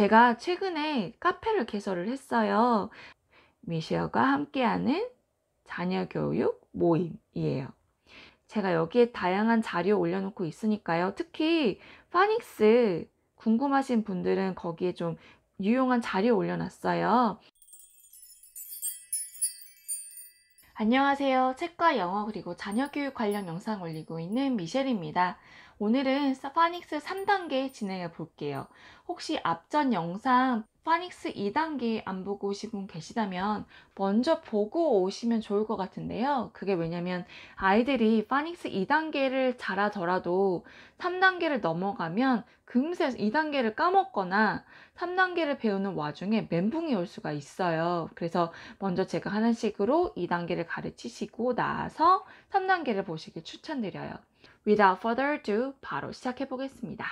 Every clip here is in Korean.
제가 최근에 카페를 개설을 했어요. 미셸과 함께하는 자녀 교육 모임이에요. 제가 여기에 다양한 자료 올려놓고 있으니까요. 특히 파닉스 궁금하신 분들은 거기에 좀 유용한 자료 올려놨어요. 안녕하세요. 책과 영어 그리고 자녀 교육 관련 영상 올리고 있는 미셸입니다. 오늘은 파닉스 3단계 진행해 볼게요. 혹시 앞전 영상 파닉스 2단계 안 보고 오신 분 계시다면 먼저 보고 오시면 좋을 것 같은데요. 그게 왜냐면 아이들이 파닉스 2단계를 잘하더라도 3단계를 넘어가면 금세 2단계를 까먹거나 3단계를 배우는 와중에 멘붕이 올 수가 있어요. 그래서 먼저 제가 하는 식으로 2단계를 가르치시고 나서 3단계를 보시길 추천드려요. Without further ado, 바로 시작해 보겠습니다.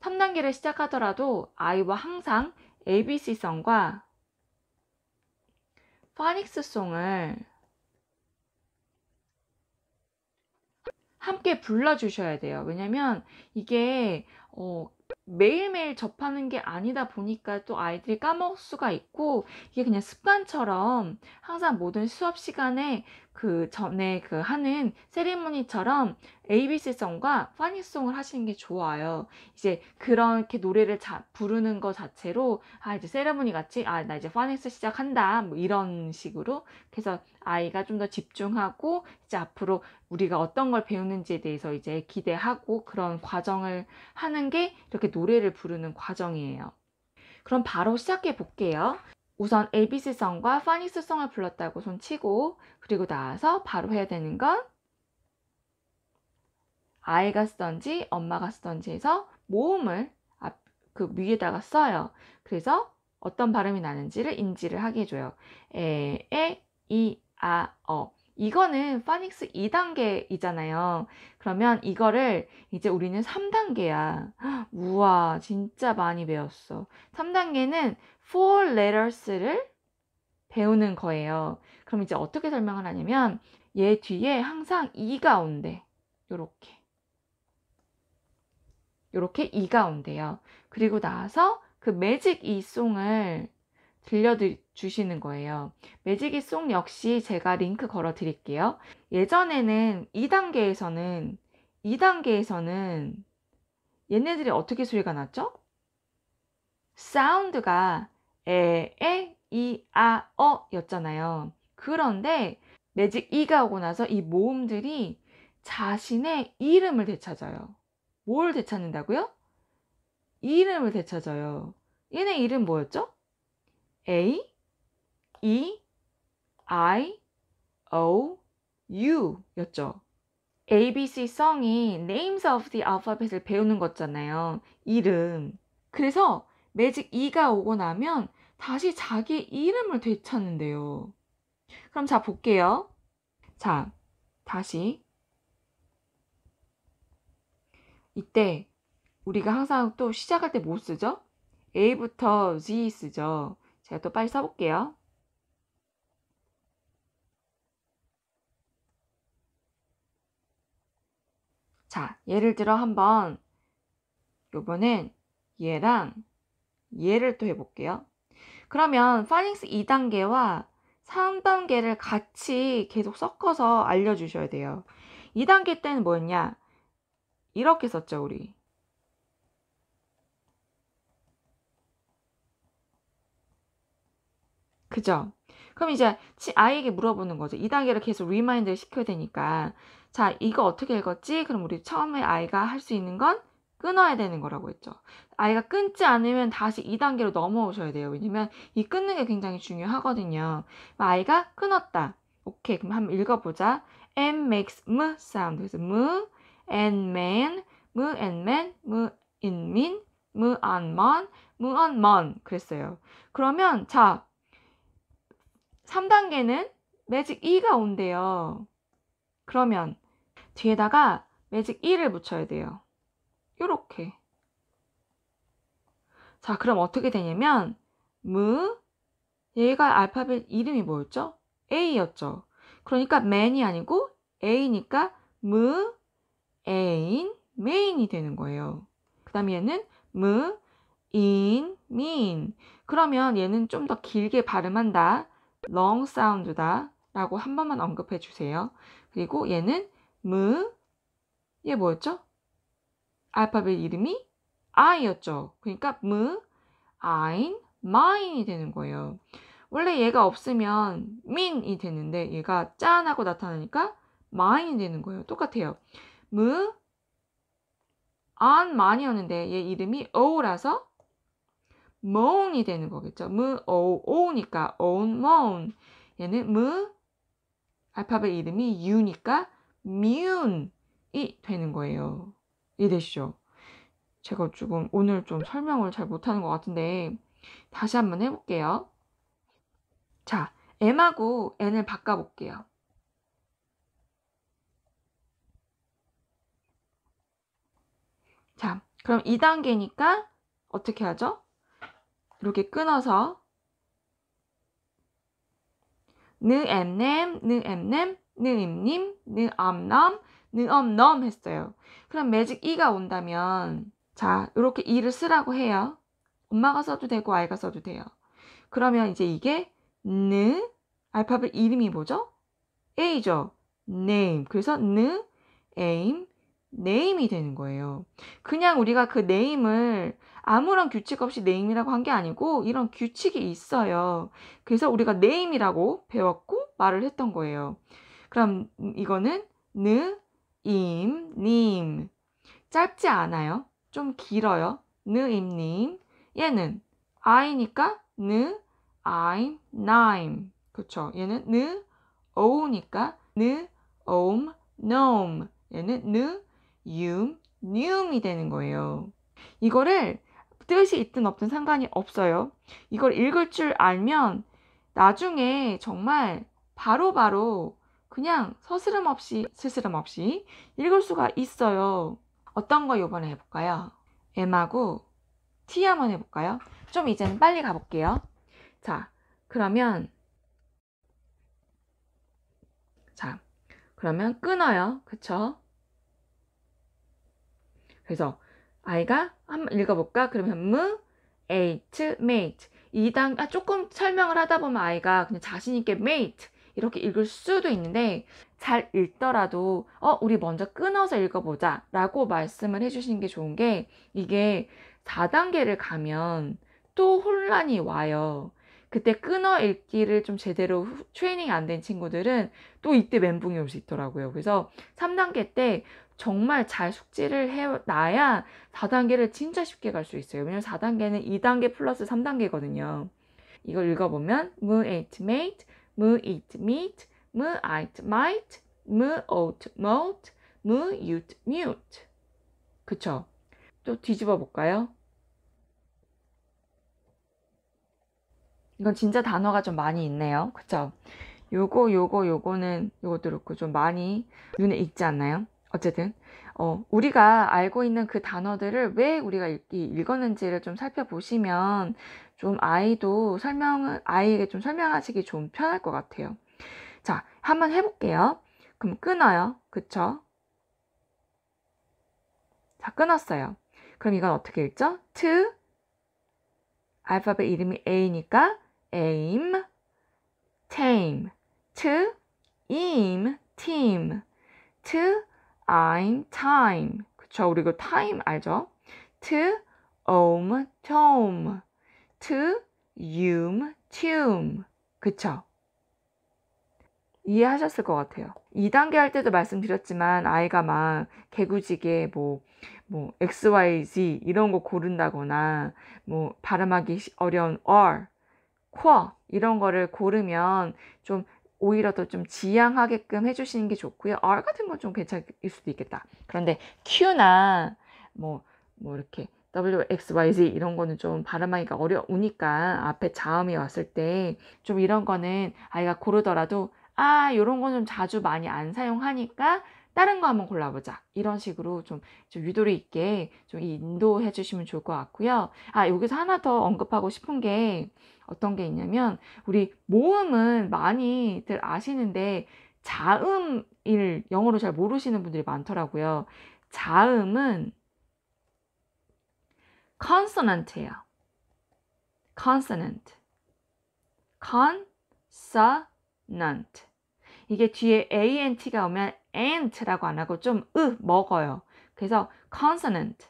3단계를 시작하더라도 아이와 항상 ABC성과 파닉스송을 함께 불러주셔야 돼요. 왜냐면 이게 어, 매일매일 접하는 게 아니다 보니까 또 아이들이 까먹을 수가 있고 이게 그냥 습관처럼 항상 모든 수업 시간에 그 전에 그 하는 세리머니처럼 ABC송과 파니송을 하시는 게 좋아요. 이제 그렇게 노래를 자, 부르는 것 자체로 아 이제 세레머니 같이 아 나 이제 파닉스 시작한다 뭐 이런 식으로 그래서 아이가 좀 더 집중하고 이제 앞으로 우리가 어떤 걸 배우는지에 대해서 이제 기대하고 그런 과정을 하는 게 이렇게 노래를 부르는 과정이에요. 그럼 바로 시작해 볼게요. 우선 ABC성과 파닉스성을 불렀다고 손 치고 그리고 나서 바로 해야 되는 건 아이가 쓰던지 엄마가 쓰던지 해서 모음을 앞, 그 위에다가 써요. 그래서 어떤 발음이 나는지를 인지를 하게 해줘요. 에, 에, 이, 아, 어. 이거는 파닉스 2단계이잖아요. 그러면 이거를 이제 우리는 3단계야. 우와, 진짜 많이 배웠어. 3단계는 four letters를 배우는 거예요. 그럼 이제 어떻게 설명을 하냐면 얘 뒤에 항상 이가 온대. 요렇게. 요렇게 이가 온대요. 그리고 나서 그 매직 이 송을 들려주시는 거예요. 매직 이송 역시 제가 링크 걸어 드릴게요. 예전에는 2단계에서는 2단계에서는 얘네들이 어떻게 소리가 났죠? 사운드가 에, 에, 이, 아, 어 였잖아요. 그런데 매직 이가 오고 나서 이 모음들이 자신의 이름을 되찾아요. 뭘 되찾는다고요? 이름을 되찾아요. 얘네 이름 뭐였죠? A, E, I, O, U 였죠. ABC 성이 names of the alphabet을 배우는 거잖아요. 이름. 그래서 매직 E가 오고 나면 다시 자기 이름을 되찾는데요. 그럼 자 볼게요. 자, 다시 이때 우리가 항상 또 시작할 때 뭐 쓰죠? A부터 Z 쓰죠. 제가 또 빨리 써볼게요. 자, 예를 들어 한번 요번엔 얘랑 얘를 또 해볼게요. 그러면 파닉스 2단계와 3단계를 같이 계속 섞어서 알려주셔야 돼요. 2단계 때는 뭐였냐? 이렇게 썼죠, 우리. 그죠? 그럼 이제 아이에게 물어보는 거죠. 2단계를 계속 remind를 시켜야 되니까. 자, 이거 어떻게 읽었지? 그럼 우리 처음에 아이가 할 수 있는 건 끊어야 되는 거라고 했죠. 아이가 끊지 않으면 다시 2단계로 넘어오셔야 돼요. 왜냐면 이 끊는 게 굉장히 중요하거든요. 아이가 끊었다. 오케이. 그럼 한번 읽어보자. M makes M sound. 그래서 M and man, M and man, M in min, M on mon, M on mon. 그랬어요. 그러면 자, 3단계는 매직 2가 온대요. 그러면 뒤에다가 매직 2를 붙여야 돼요. 요렇게. 자, 그럼 어떻게 되냐면 무 얘가 알파벳 이름이 뭐였죠? A였죠. 그러니까 man이 아니고 A니까 무, 애인, 메인이 되는 거예요. 그 다음에 얘는 무, in, mean. 그러면 얘는 좀 더 길게 발음한다. long sound다. 라고 한 번만 언급해 주세요. 그리고 얘는 무, 얘 뭐였죠? 알파벳 이름이 I였죠. 그러니까 무, ein, mine이 되는 거예요. 원래 얘가 없으면 mean이 되는데 얘가 짠하고 나타나니까 mine이 되는 거예요. 똑같아요. 무, an, man이었는데 얘 이름이 o라서 moan이 되는 거겠죠. 무, o, o니까 own, moan. 얘는 무, 알파벳 이름이 u니까 mune이 되는 거예요. 이해되시죠? 제가 조금 오늘 좀 설명을 잘 못하는 것 같은데 다시 한번 해볼게요. 자, m하고 n을 바꿔볼게요. 자, 그럼 2단계니까 어떻게 하죠? 이렇게 끊어서 느 엠냄, 느 엠냄, 느 임님, 느 암남, 느 엄 넘 했어요. 그럼 매직 이가 온다면 자, 이렇게 이를 쓰라고 해요. 엄마가 써도 되고 아이가 써도 돼요. 그러면 이제 이게 느 알파벳 이름이 뭐죠? A죠. name. 그래서 느 aim name이 되는 거예요. 그냥 우리가 그 name을 아무런 규칙 없이 name이라고 한 게 아니고 이런 규칙이 있어요. 그래서 우리가 name이라고 배웠고 말을 했던 거예요. 그럼 이거는 느, 임, 님. 짧지 않아요. 좀 길어요. 느, 임, 님. 얘는 I니까 느, I'm, nine. 그쵸. 얘는 느, 오니까 느, 옴, 놈. 얘는 느, 윰, 뉴음이 되는 거예요. 이거를 뜻이 있든 없든 상관이 없어요. 이걸 읽을 줄 알면 나중에 정말 바로바로 바로 그냥 서스름 없이 스스럼 없이 읽을 수가 있어요. 어떤 거 이번에 해볼까요? M하고 T 한번 해볼까요? 좀 이제는 빨리 가볼게요. 자, 그러면 자, 그러면 끊어요. 그쵸? 그래서 아이가 한번 읽어볼까? 그러면 무, ate, mate. 이단 아, 조금 설명을 하다 보면 아이가 그냥 자신 있게 mate 이렇게 읽을 수도 있는데 잘 읽더라도 어 우리 먼저 끊어서 읽어보자 라고 말씀을 해주시는 게 좋은 게 이게 4단계를 가면 또 혼란이 와요. 그때 끊어 읽기를 좀 제대로 트레이닝이 안 된 친구들은 또 이때 멘붕이 올 수 있더라고요. 그래서 3단계 때 정말 잘 숙지를 해놔야 4단계를 진짜 쉽게 갈 수 있어요. 왜냐면 4단계는 2단계 플러스 3단계거든요. 이걸 읽어보면 mu ate mate, mu eat meat, mu ate might, mu ought mote, mu ute mute. 그쵸? 또 뒤집어 볼까요? 이건 진짜 단어가 좀 많이 있네요. 그쵸? 요거, 요거, 요거는, 요것도 그렇고 좀 많이 눈에 익지 않나요? 어쨌든, 어, 우리가 알고 있는 그 단어들을 왜 우리가 읽, 읽었는지를 좀 살펴보시면 좀 아이도 설명을, 아이에게 좀 설명하시기 좀 편할 것 같아요. 자, 한번 해볼게요. 그럼 끊어요. 그쵸? 자, 끊었어요. 그럼 이건 어떻게 읽죠? to 알파벳 이름이 A니까 aim, tame, to, im, team, to, I'm, time. 그쵸? 우리 그 time 알죠? to, om, tome, to, um, tune. 그쵸? 이해하셨을 것 같아요. 2단계 할 때도 말씀드렸지만 아이가 막 개구지게 뭐, 뭐, x, y, z 이런 거 고른다거나 뭐 발음하기 어려운 r 쿼 이런 거를 고르면 좀 오히려 더 좀 지양하게끔 해주시는 게 좋고요. R 같은 건 좀 괜찮을 수도 있겠다. 그런데 Q나 뭐, 뭐 이렇게 W, X, Y, Z 이런 거는 좀 발음하기가 어려우니까 앞에 자음이 왔을 때 좀 이런 거는 아이가 고르더라도 아, 이런 건 좀 자주 많이 안 사용하니까 다른 거 한번 골라보자. 이런 식으로 좀, 좀 유도리 있게 좀 인도해 주시면 좋을 것 같고요. 아, 여기서 하나 더 언급하고 싶은 게 어떤 게 있냐면 우리 모음은 많이들 아시는데 자음을 영어로 잘 모르시는 분들이 많더라고요. 자음은 컨소넌트예요. consonant. consonant. 이게 뒤에 ant가 오면 ant라고 안 하고 좀 으 먹어요. 그래서 consonant,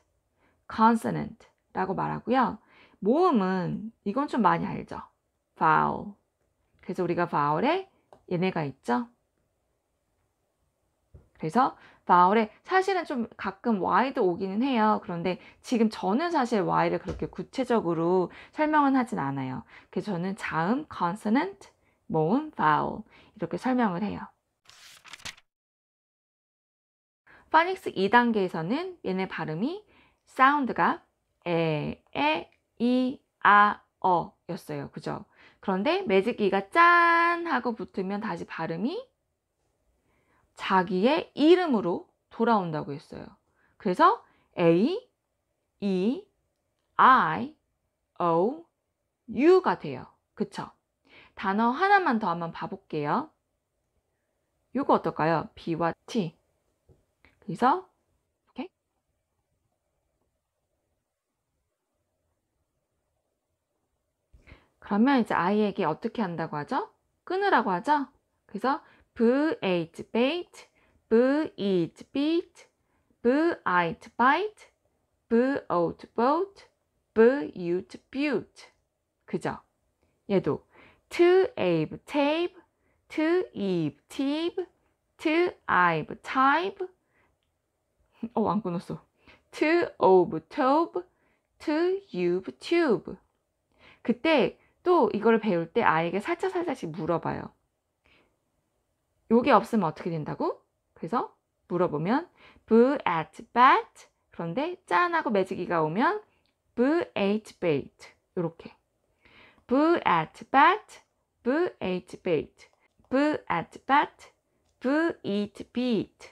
consonant라고 말하고요. 모음은 이건 좀 많이 알죠. vowel. 그래서 우리가 vowel에 얘네가 있죠. 그래서 vowel에 사실은 좀 가끔 y도 오기는 해요. 그런데 지금 저는 사실 y를 그렇게 구체적으로 설명은 하진 않아요. 그래서 저는 자음 consonant, 모음 vowel 이렇게 설명을 해요. 파닉스 2단계에서는 얘네 발음이 사운드가 에, 에, 이, 아, 어 였어요. 그죠? 그런데 매직이가 짠 하고 붙으면 다시 발음이 자기의 이름으로 돌아온다고 했어요. 그래서 A, E, I, O, U가 돼요. 그쵸? 단어 하나만 더 한번 봐볼게요. 이거 어떨까요? B와 T. 그래서 이렇게 그러면 이제 아이에게 어떻게 한다고 하죠? 끊으라고 하죠? 그래서 V, eat, beat, I, bite, O, boat, V, U, butte. 그죠? 얘도 to, Abe, tape, to, Eve, tib, to, Ive, type, 어, 안 끊었어. to, of, tobe, to, ube, tube. 그때 또 이걸 배울 때 아이에게 살짝 살짝씩 물어봐요. 요게 없으면 어떻게 된다고? 그래서 물어보면 b at bat 그런데 짠하고 매지기가 오면 b ate bait 요렇게 b at bat b ate bait b at bat b eat beat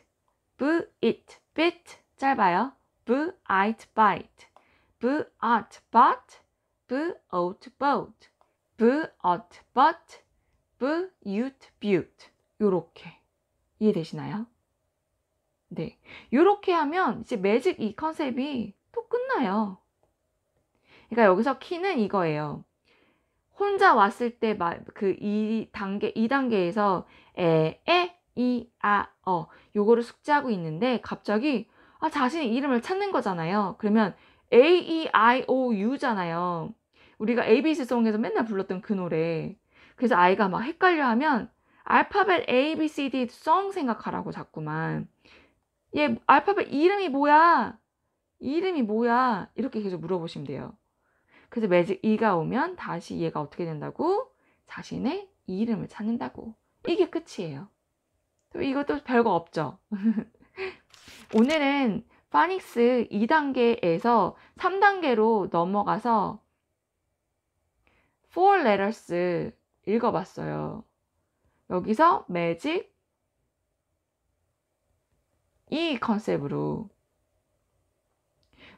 b eat bit 짧아요 b ate bite b ate but b ate boat b ate but b ute butte 요렇게 이해되시나요? 네. 요렇게 하면 이제 매직 이 컨셉이 또 끝나요. 그러니까 여기서 키는 이거예요. 혼자 왔을 때 그 이 단계 이 단계에서 에, 에, 이, 아, 어 요거를 숙지하고 있는데 갑자기 아 자신의 이름을 찾는 거잖아요. 그러면 A, E, I, O, U잖아요. 우리가 ABC 송에서 맨날 불렀던 그 노래. 그래서 아이가 막 헷갈려 하면 알파벳 A, B, C, D 성 생각하라고 자꾸만. 얘 알파벳 이름이 뭐야? 이름이 뭐야? 이렇게 계속 물어보시면 돼요. 그래서 매직 E가 오면 다시 얘가 어떻게 된다고? 자신의 이름을 찾는다고. 이게 끝이에요. 또 이것도 별거 없죠. 오늘은 파닉스 2단계에서 3단계로 넘어가서 4 letters 읽어봤어요. 여기서 매직 이 컨셉으로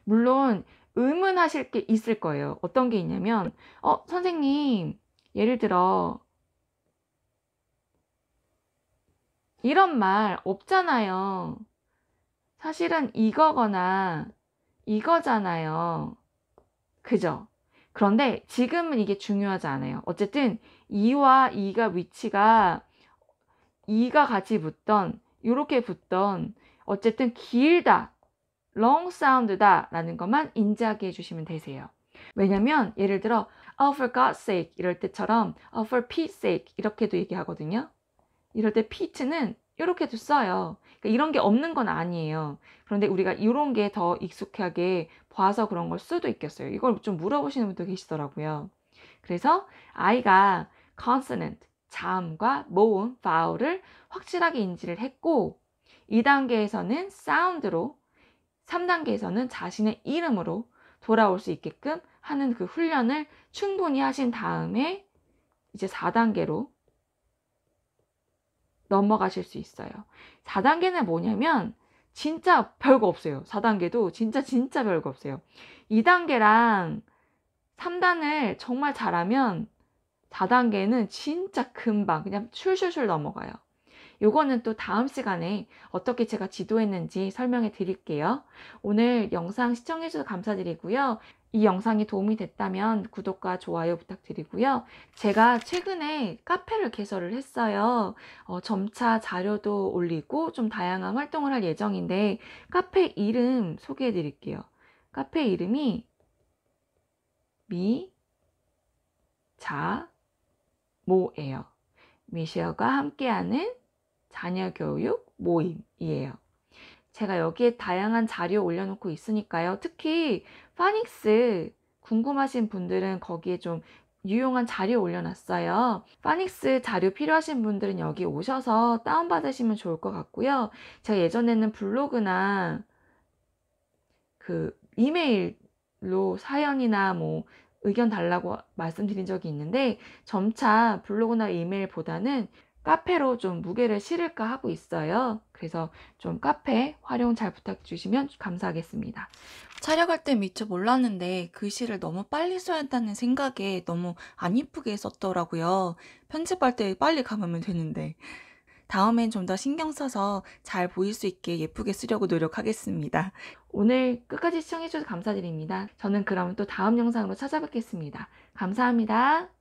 물론 의문하실 게 있을 거예요. 어떤 게 있냐면 어 선생님 예를 들어 이런 말 없잖아요. 사실은 이거거나 이거잖아요. 그죠? 그런데 지금은 이게 중요하지 않아요. 어쨌든 이와 이가 위치가 이가 같이 붙던 이렇게 붙던 어쨌든 길다 long sound다 라는 것만 인지하게 해주시면 되세요. 왜냐면 예를 들어 oh for God's sake 이럴 때처럼 oh for Pete's sake 이렇게도 얘기하거든요. 이럴 때 Pete는 이렇게도 써요. 그러니까 이런 게 없는 건 아니에요. 그런데 우리가 이런 게 더 익숙하게 봐서 그런 걸 수도 있겠어요. 이걸 좀 물어보시는 분도 계시더라고요. 그래서 아이가 consonant, 자음과 모음, vowel을 확실하게 인지를 했고 2단계에서는 사운드로 3단계에서는 자신의 이름으로 돌아올 수 있게끔 하는 그 훈련을 충분히 하신 다음에 이제 4단계로 넘어가실 수 있어요. 4단계는 뭐냐면 진짜 별거 없어요. 4단계도 진짜 진짜 별거 없어요. 2단계랑 3단을 정말 잘하면 4단계는 진짜 금방 그냥 출출출 넘어가요. 요거는 또 다음 시간에 어떻게 제가 지도했는지 설명해 드릴게요. 오늘 영상 시청해 주셔서 감사드리고요. 이 영상이 도움이 됐다면 구독과 좋아요 부탁드리고요. 제가 최근에 카페를 개설을 했어요. 어, 점차 자료도 올리고 좀 다양한 활동을 할 예정인데 카페 이름 소개해 드릴게요. 카페 이름이 미, 자, 모예요. 미셸과 함께하는 자녀 교육 모임이에요. 제가 여기에 다양한 자료 올려놓고 있으니까요. 특히 파닉스 궁금하신 분들은 거기에 좀 유용한 자료 올려놨어요. 파닉스 자료 필요하신 분들은 여기 오셔서 다운받으시면 좋을 것 같고요. 제가 예전에는 블로그나 그 이메일로 사연이나 뭐 의견 달라고 말씀드린 적이 있는데 점차 블로그나 이메일보다는 카페로 좀 무게를 실을까 하고 있어요. 그래서 좀 카페 활용 잘 부탁 주시면 감사하겠습니다. 촬영할 때 미처 몰랐는데 글씨를 너무 빨리 써야 한다는 생각에 너무 안 이쁘게 썼더라고요. 편집할 때 빨리 감으면 되는데. 다음엔 좀 더 신경 써서 잘 보일 수 있게 예쁘게 쓰려고 노력하겠습니다. 오늘 끝까지 시청해주셔서 감사드립니다. 저는 그럼 또 다음 영상으로 찾아뵙겠습니다. 감사합니다.